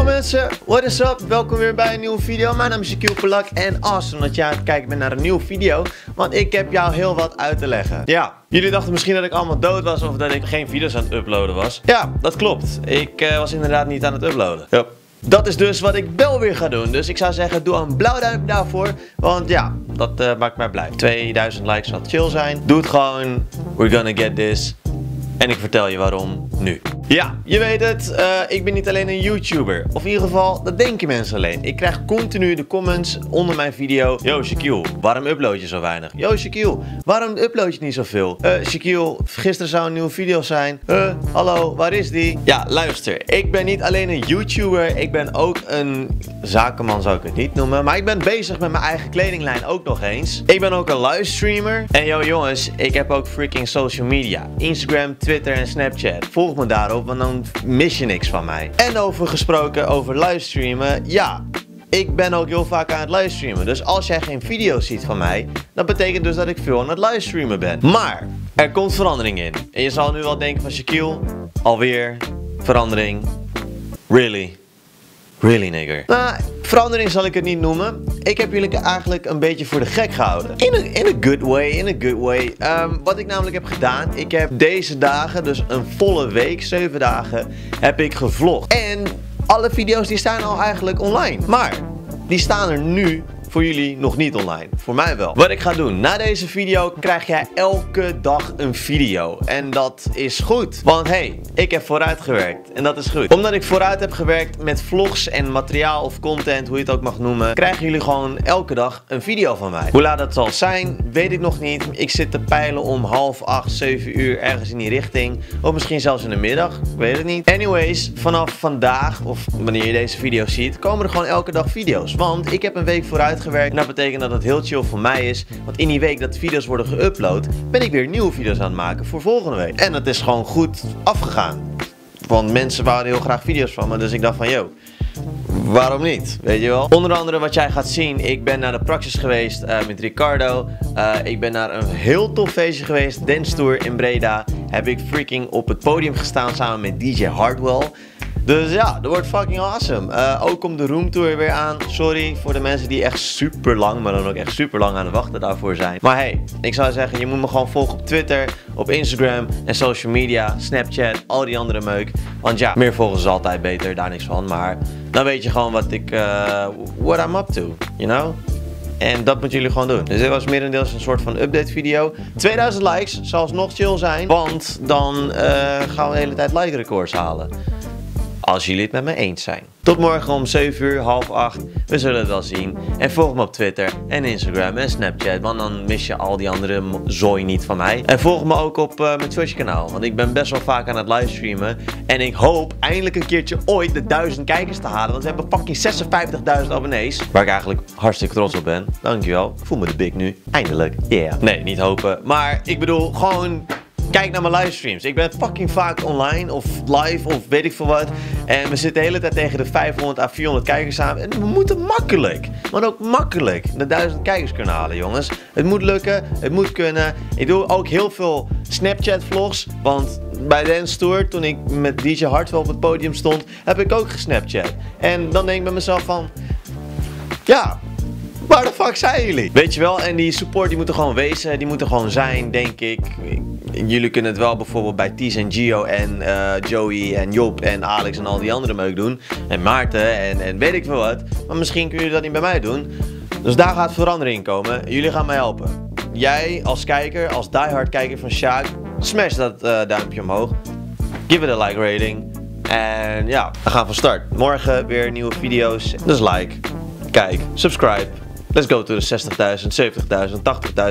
Yo mensen, what is up? Welkom weer bij een nieuwe video. Mijn naam is Shaquille Polak en awesome dat je aan het kijken bent naar een nieuwe video. Want ik heb jou heel wat uit te leggen. Ja, jullie dachten misschien dat ik allemaal dood was of dat ik geen video's aan het uploaden was. Ja, dat klopt. Ik eh, was inderdaad niet aan het uploaden. Yep. Dat is dus wat ik wel weer ga doen. Dus ik zou zeggen, doe een blauw duimpje daarvoor. Want ja, dat eh, maakt mij blij. 2000 likes zal chill zijn. Doe het gewoon. We're gonna get this. En ik vertel je waarom nu. Ja, je weet het, uh, ik ben niet alleen een YouTuber. Of in ieder geval, dat denken mensen alleen. Ik krijg continu de comments onder mijn video. Yo Shaquille, waarom upload je zo weinig? Yo Shaquille, waarom upload je niet zoveel? Uh, Shaquille, gisteren zou een nieuwe video zijn. Uh, hallo, waar is die? Ja, luister, ik ben niet alleen een YouTuber. Ik ben ook een zakenman, zou ik het niet noemen. Maar ik ben bezig met mijn eigen kledinglijn ook nog eens. Ik ben ook een livestreamer. En yo jongens, ik heb ook freaking social media. Instagram, Twitter en Snapchat. Volg me daarop want dan mis je niks van mij. En over gesproken over livestreamen, ja, ik ben ook heel vaak aan het livestreamen. Dus als jij geen video's ziet van mij, dan betekent dus dat ik veel aan het livestreamen ben. Maar er komt verandering in. En je zal nu wel denken van Shaquille, alweer verandering. Really? Really nigger? Nou, verandering zal ik het niet noemen. Ik heb jullie eigenlijk een beetje voor de gek gehouden. In a, in a good way, in a good way. Um, wat ik namelijk heb gedaan, ik heb deze dagen, dus een volle week, 7 dagen, heb ik gevlogd. En alle video's die staan al eigenlijk online. Maar die staan er nu voor jullie nog niet online. Voor mij wel. Wat ik ga doen. Na deze video krijg jij elke dag een video. En dat is goed. Want hey, ik heb vooruit gewerkt. En dat is goed. Omdat ik vooruit heb gewerkt met vlogs en materiaal of content, hoe je het ook mag noemen, krijgen jullie gewoon elke dag een video van mij. Hoe laat dat zal zijn, weet ik nog niet. Ik zit te peilen om half acht, zeven uur ergens in die richting. Of misschien zelfs in de middag. Ik weet het niet. Anyways, vanaf vandaag, of wanneer je deze video ziet, komen er gewoon elke dag video's. Want ik heb een week vooruit En dat betekent dat het heel chill voor mij is. Want in die week dat video's worden geüpload, ben ik weer nieuwe video's aan het maken voor volgende week. En dat is gewoon goed afgegaan. Want mensen wouden heel graag video's van me. Dus ik dacht van, yo, waarom niet? Weet je wel? Onder andere wat jij gaat zien. Ik ben naar de Praxis geweest uh, met Ricardo. Uh, ik ben naar een heel tof feestje geweest. Dance Tour in Breda. Heb ik freaking op het podium gestaan samen met DJ Hardwell. Dus ja, dat wordt fucking awesome. Uh, ook komt de roomtour weer aan. Sorry voor de mensen die echt super lang, maar dan ook echt super lang aan het wachten daarvoor zijn. Maar hey, ik zou zeggen, je moet me gewoon volgen op Twitter, op Instagram en social media, Snapchat, al die andere meuk. Want ja, meer volgen is altijd beter, daar niks van. Maar dan weet je gewoon wat ik, uh, what I'm up to, you know? En dat moeten jullie gewoon doen. Dus dit was merendeels een soort van update video. 2000 likes zal nog chill zijn. Want dan uh, gaan we de hele tijd like records halen als jullie het met me eens zijn. Tot morgen om 7 uur, half 8. We zullen het wel zien. En volg me op Twitter en Instagram en Snapchat. Want dan mis je al die andere zooi niet van mij. En volg me ook op uh, mijn Twitch kanaal. Want ik ben best wel vaak aan het livestreamen. En ik hoop eindelijk een keertje ooit de 1000 kijkers te halen. Want we hebben fucking 56.000 abonnees. Waar ik eigenlijk hartstikke trots op ben. Dankjewel. Ik voel me de big nu. Eindelijk. Yeah. Nee, niet hopen. Maar ik bedoel gewoon Kijk naar mijn livestreams. Ik ben fucking vaak online of live of weet ik veel wat. En we zitten de hele tijd tegen de 500 à 400 kijkers aan. En we moeten makkelijk, maar ook makkelijk, de 1000 kijkers kunnen halen, jongens. Het moet lukken, het moet kunnen. Ik doe ook heel veel Snapchat vlogs. Want bij Dance Tour, toen ik met DJ Hartwell op het podium stond, heb ik ook gesnapchat. En dan denk ik bij mezelf van... Ja, Waar de fuck zijn jullie? Weet je wel, en die support die moet er gewoon wezen. Die moet er gewoon zijn, denk ik. Jullie kunnen het wel bijvoorbeeld bij Ties en Gio en uh, Joey en Job en Alex en al die andere meuk doen. En Maarten en, en weet ik veel wat. Maar misschien kunnen jullie dat niet bij mij doen. Dus daar gaat verandering komen. Jullie gaan mij helpen. Jij als kijker, als diehard kijker van Sjaak, smash dat uh, duimpje omhoog. Give it a like rating. En ja, we gaan van start. Morgen weer nieuwe video's. Dus like, kijk, subscribe. Let's go to de 60.000, 70.000,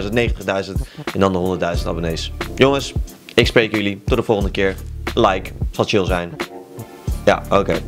80.000, 90.000 en dan de 100.000 abonnees. Jongens, ik spreek jullie. Tot de volgende keer. Like, zal chill zijn. Ja, oké.